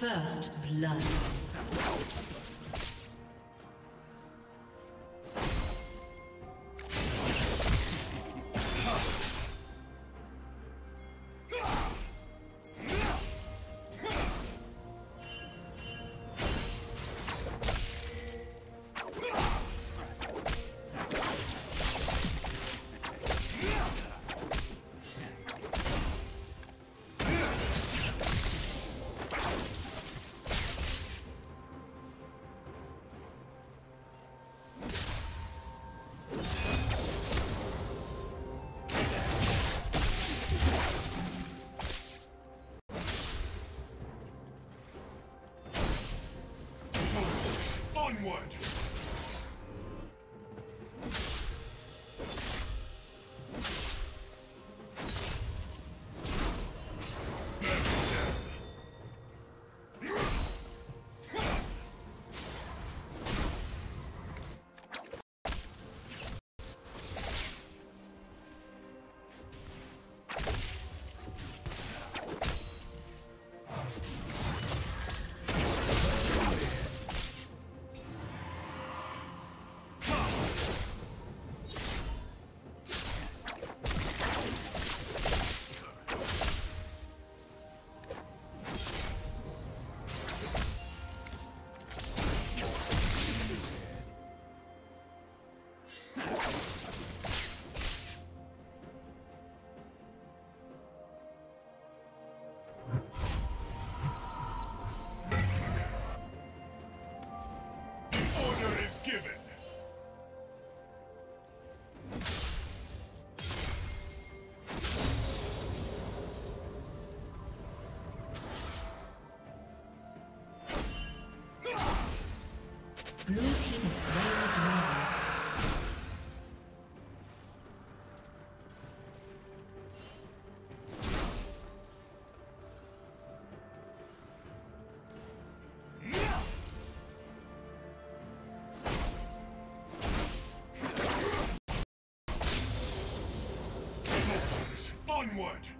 First blood. Soldiers, onward!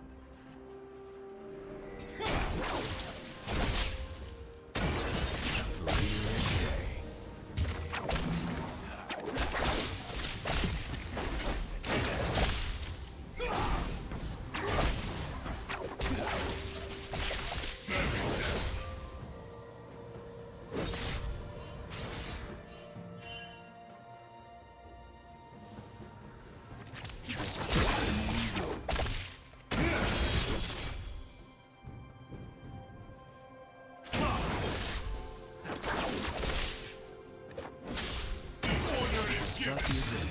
Is given!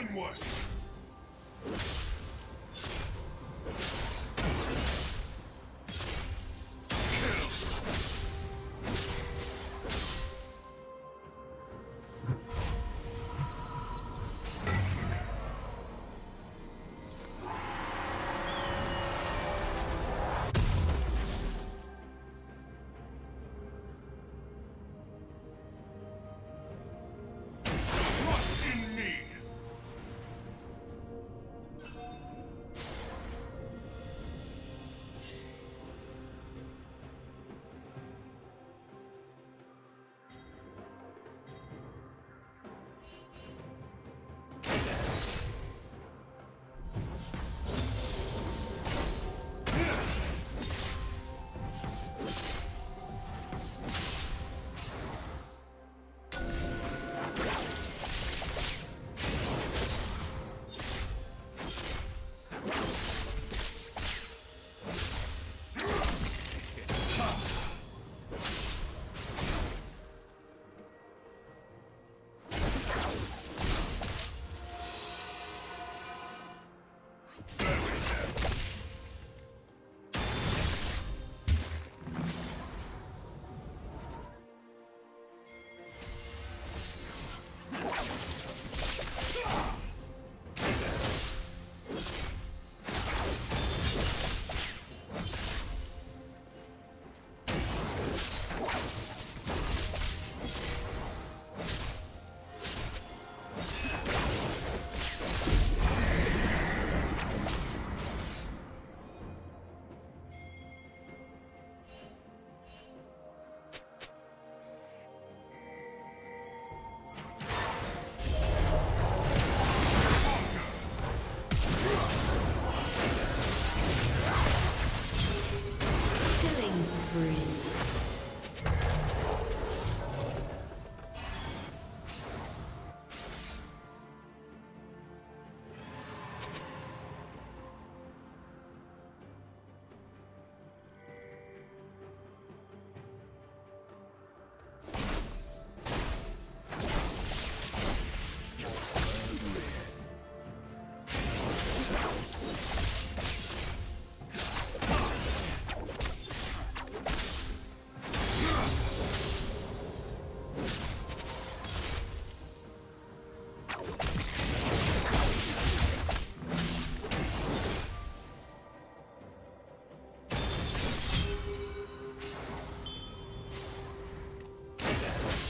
Onward! that.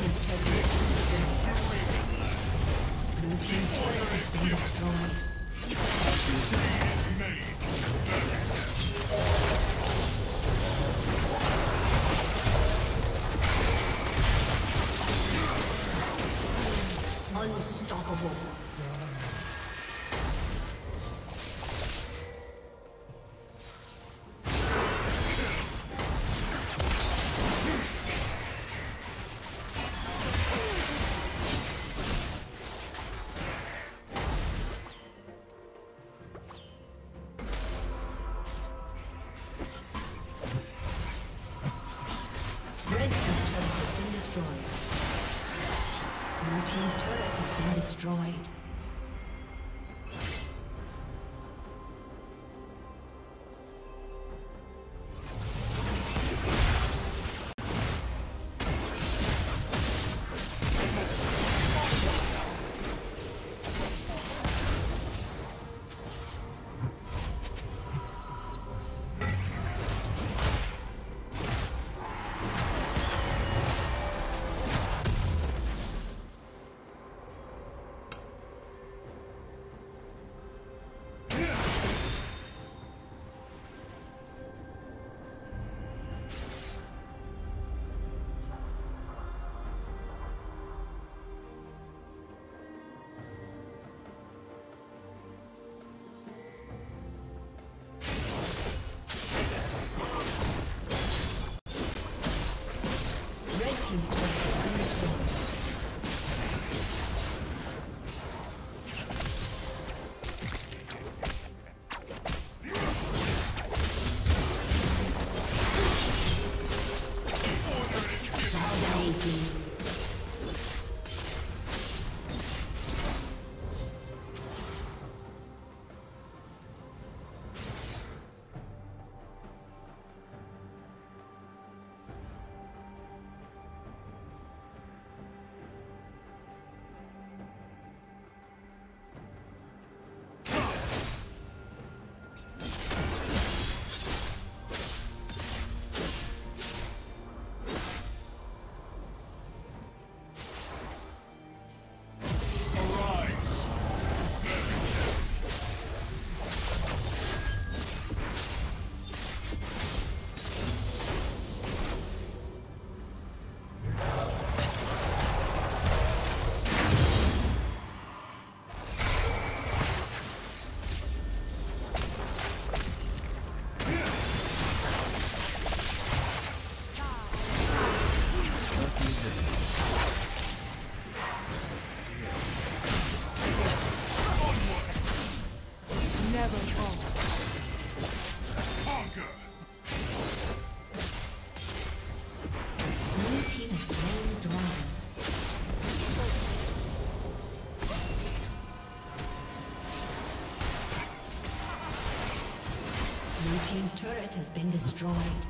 team's turret has been. Blue team's turret has been destroyed. destroyed. been destroyed.